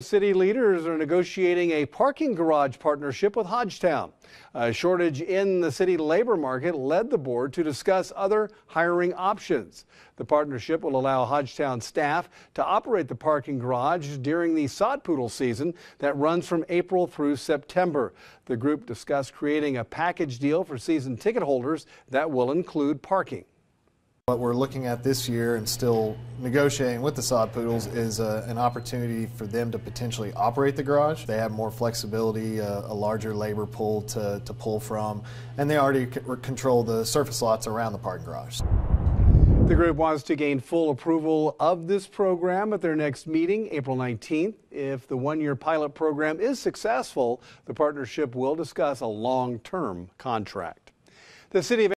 City leaders are negotiating a parking garage partnership with Hodgetown. A shortage in the city labor market led the board to discuss other hiring options. The partnership will allow Hodgetown staff to operate the parking garage during the Sod Poodle season that runs from April through September. The group discussed creating a package deal for season ticket holders that will include parking. What we're looking at this year and still negotiating with the Sod Poodles is uh, an opportunity for them to potentially operate the garage. They have more flexibility, uh, a larger labor pool to, to pull from, and they already control the surface lots around the parking garage. The group wants to gain full approval of this program at their next meeting, April 19th. If the one year pilot program is successful, the partnership will discuss a long term contract. The city of